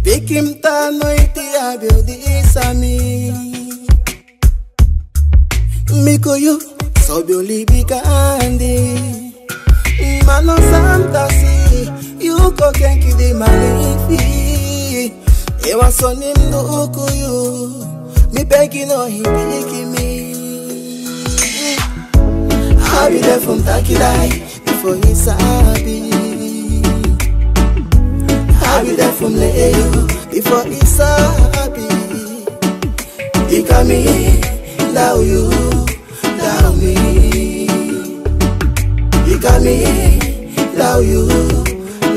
Ipekim tano iti abyo di isami Mikoyo sobyo libika andi Mano santasi yuko kenki di malifi. Ewa soni mdu ukuyu Mi peki no hibiki mi. I'll be there Takidai before inside Leo before he sabi He got me, now you, now me me, now you,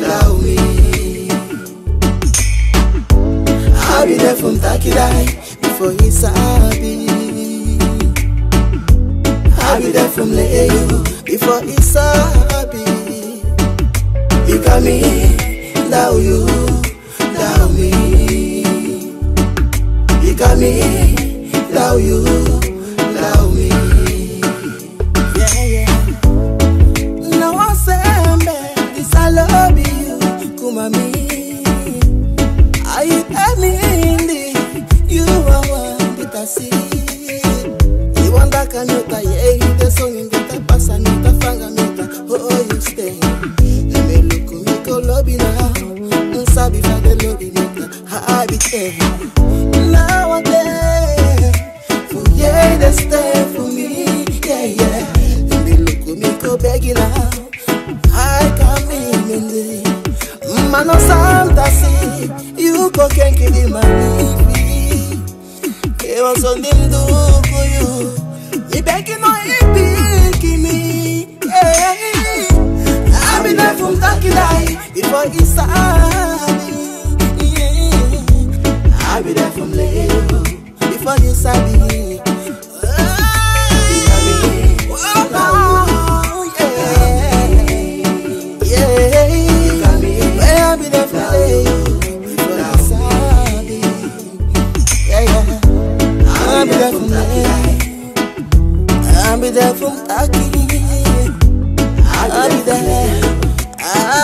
now me I be there from Takidai before he sabi I be there from Leo before he sabi You got me, now you, me, now you, now me. Yeah, yeah. Now I say, this I love you, kumami I tell me. Hindi, you are one that I see iwandaka nyota yeite songi ngeta pasa nyota fanga nyota oh, oh you stay. Nimeluku miko lobi na nsabi fage lobi I became. Nowadays, yeah, they stay for me, yeah, yeah. And they look at me, go begging out. I can't be in the Man of Santa, see, you go can't kill him. Eu sou lindo com you. Me begging no hippie, give me. Yeah. I've been there from dark light before isso. I'll be there for Aki. I'll be there. I'll